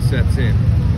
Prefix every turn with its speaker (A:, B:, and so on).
A: sets in.